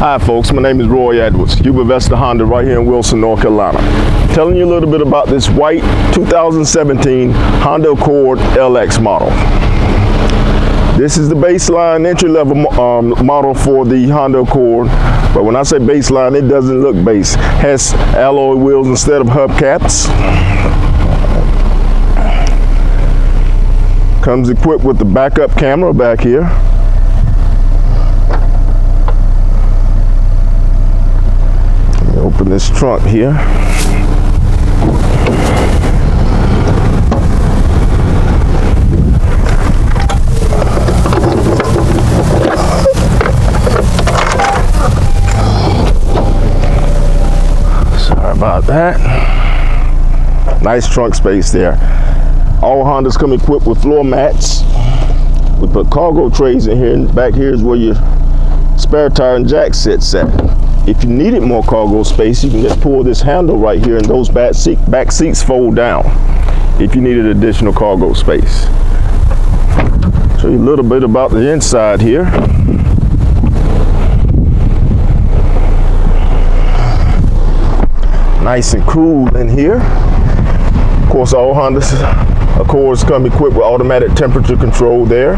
Hi folks, my name is Roy Edwards, Hubert Vester Honda right here in Wilson, North Carolina. Telling you a little bit about this white 2017 Honda Accord LX model. This is the baseline entry-level um, model for the Honda Accord, but when I say baseline, it doesn't look base. Has alloy wheels instead of hubcaps. Comes equipped with the backup camera back here. Open here. Sorry about that. Nice trunk space there. All Hondas come equipped with floor mats. We put cargo trays in here, and back here is where your spare tire and jack sits at. If you needed more cargo space, you can just pull this handle right here and those back, seat, back seats fold down if you needed additional cargo space. Show you a little bit about the inside here. Nice and cool in here. Of course, all Hondas Accords come equipped with automatic temperature control there.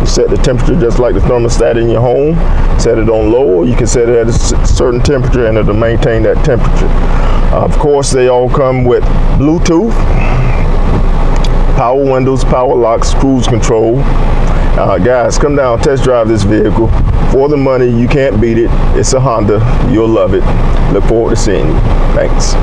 You set the temperature just like the thermostat in your home. Set it on low, you can set it at a certain temperature and it'll maintain that temperature. Of course, they all come with Bluetooth, power windows, power locks, cruise control. Uh, guys, come down, test drive this vehicle. For the money, you can't beat it. It's a Honda. You'll love it. Look forward to seeing you. Thanks.